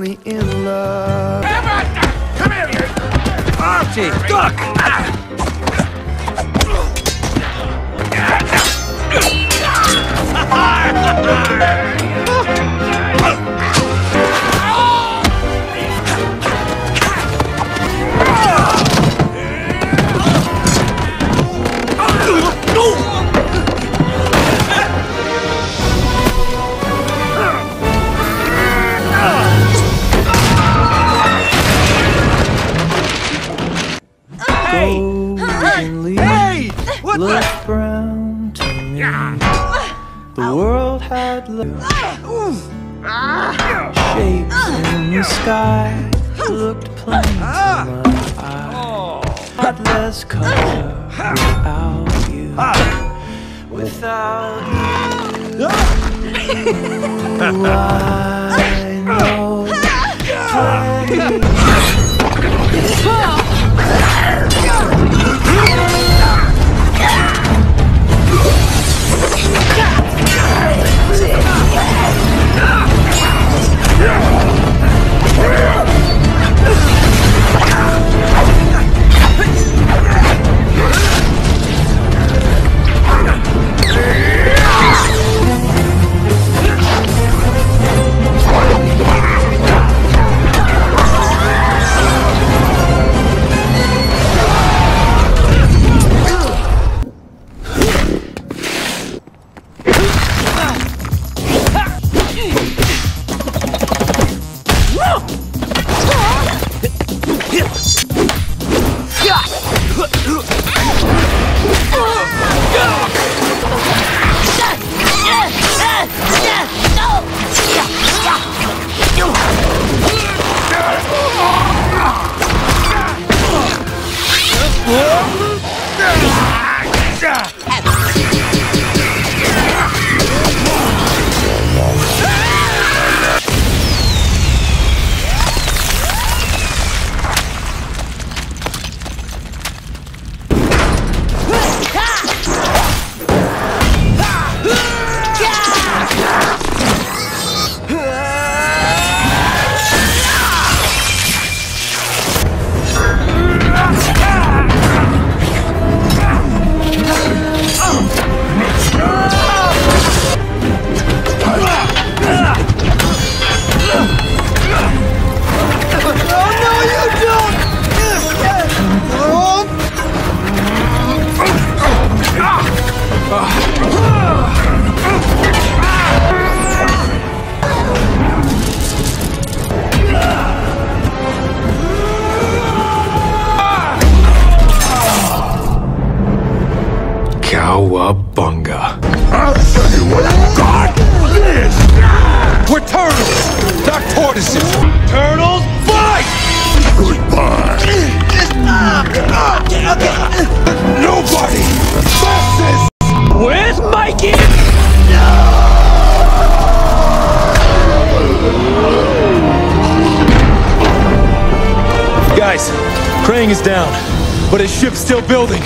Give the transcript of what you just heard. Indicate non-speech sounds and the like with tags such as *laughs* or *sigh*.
Stand only in love. Come here, you. Archie, duck! Golden *laughs* What the? look brown to me. The world had looked shapes in the sky. Looked plain to my eyes. Had less color without you. Without you, *laughs* Cowabunga. I'll show you what a God is! We're turtles! Not tortoises! Turtles, fight! Goodbye. Nobody! Bosses! Where's Mikey? Guys, Krang is down, but his ship's still building.